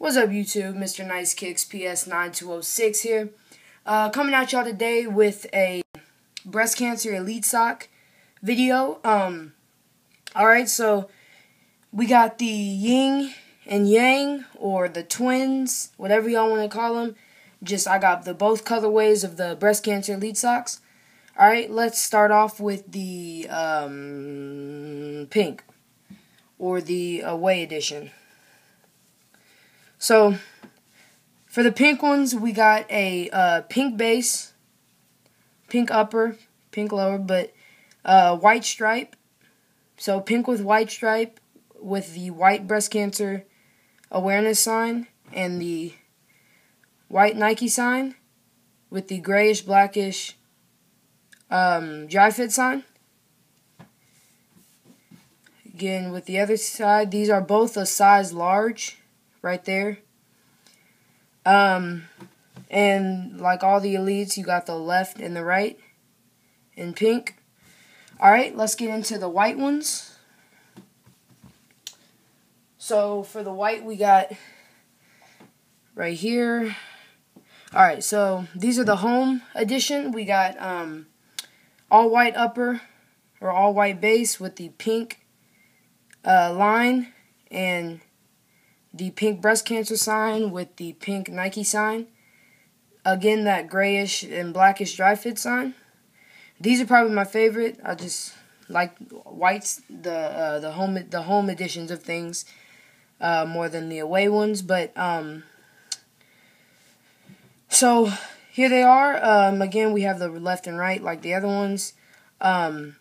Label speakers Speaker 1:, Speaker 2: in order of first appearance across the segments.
Speaker 1: What's up, YouTube? Mr. Nice Kicks PS9206 here. Uh, coming at y'all today with a breast cancer elite sock video. Um, alright, so we got the yin and yang, or the twins, whatever y'all want to call them. Just, I got the both colorways of the breast cancer elite socks. Alright, let's start off with the um, pink, or the away edition. So, for the pink ones, we got a uh, pink base, pink upper, pink lower, but uh, white stripe. So, pink with white stripe with the white breast cancer awareness sign and the white Nike sign with the grayish blackish um, Dri-FIT sign. Again, with the other side, these are both a size large right there. Um, and like all the elites, you got the left and the right in pink. Alright, let's get into the white ones. So for the white, we got right here. Alright, so these are the home edition. We got um, all white upper or all white base with the pink uh, line and the pink breast cancer sign with the pink Nike sign. Again, that grayish and blackish Dri-FIT sign. These are probably my favorite. I just like whites, the uh, the home the home editions of things uh, more than the away ones. But um, so here they are. Um, again, we have the left and right like the other ones. Um,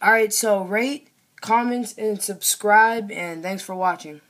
Speaker 1: all right, so rate, comment, and subscribe, and thanks for watching.